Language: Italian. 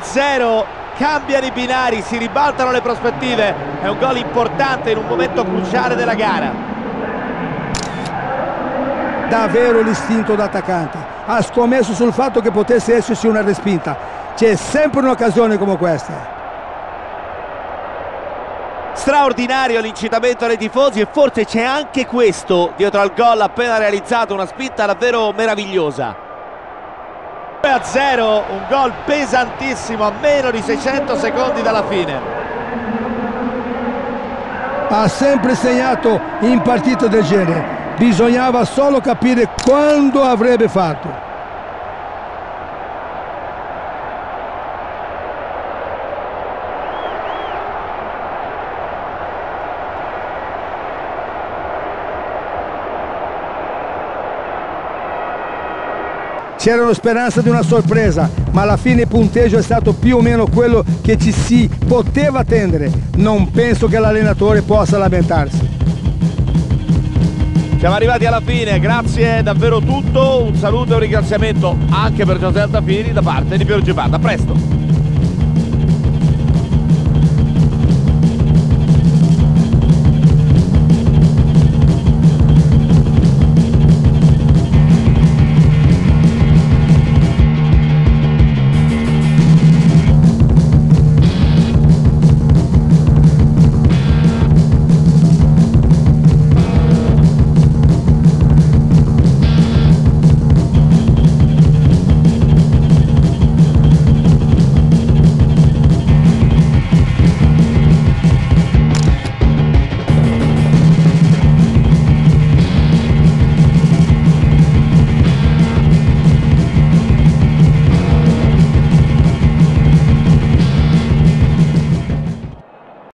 0 cambiano i binari, si ribaltano le prospettive, è un gol importante in un momento cruciale della gara. Davvero l'istinto d'attaccante, ha scommesso sul fatto che potesse esserci una respinta, c'è sempre un'occasione come questa. Straordinario l'incitamento dei tifosi e forse c'è anche questo dietro al gol appena realizzato, una spinta davvero meravigliosa. 2 a 0, un gol pesantissimo a meno di 600 secondi dalla fine. Ha sempre segnato in partite del genere, bisognava solo capire quando avrebbe fatto. C'erano speranze di una sorpresa, ma alla fine il punteggio è stato più o meno quello che ci si poteva attendere. Non penso che l'allenatore possa lamentarsi. Siamo arrivati alla fine, grazie davvero tutto, un saluto e un ringraziamento anche per Giuseppe Altafini da parte di Piero Gibanda. A presto!